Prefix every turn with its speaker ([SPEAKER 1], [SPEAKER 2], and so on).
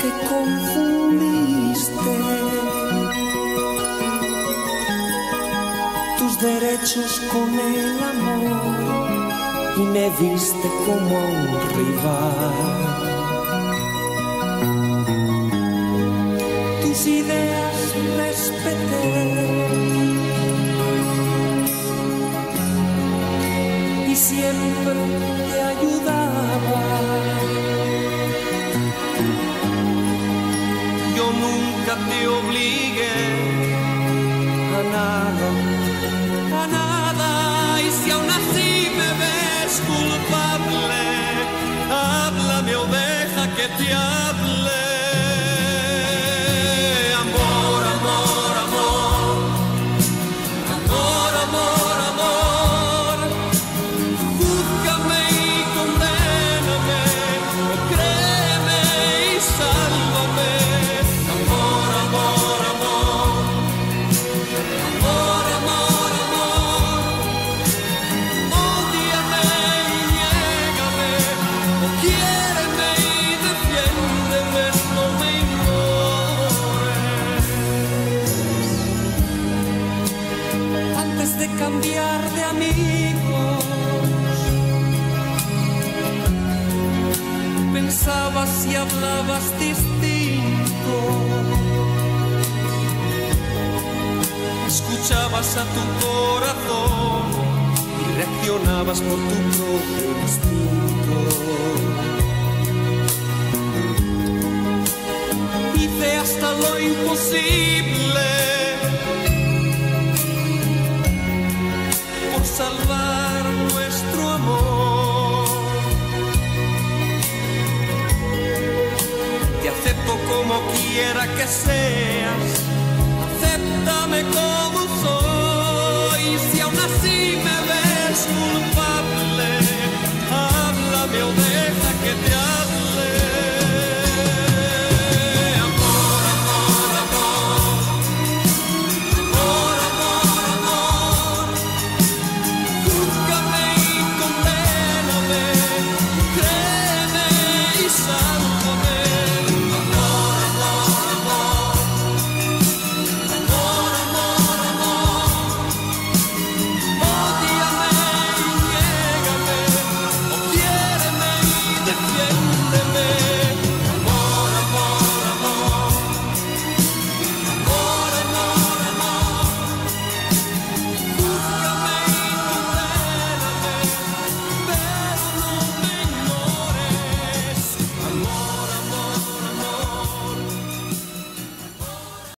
[SPEAKER 1] que confundiste tus derechos con el amor y me viste como un rival. Tus ideas respeté y siempre te obligué a nada, a nada. Y si aún así me ves culpable, háblame o deja que te hable. Cambiar de amigos, pensabas y hablabas distinto. Escuchabas a tu corazón y reaccionabas por tu propio instinto. Hice hasta lo imposible quiera que seas, acéptame como soy. Si aún así me ves culpable, háblame o